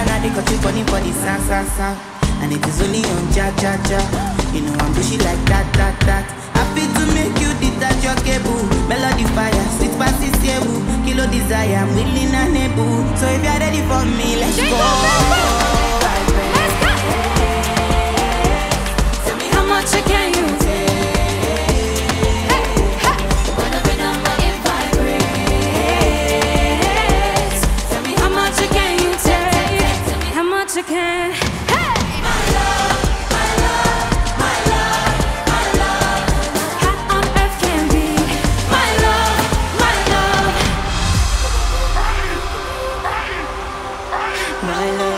Ghana, they got you funny for the sang, sang, sang. And it is only on cha cha cha. You know I'm bushy like that, that, that. Happy to make you detach your cable. Melody fire, sweet past is Kilo desire, I'm willing and able. So if you're ready for me, let's go. my love.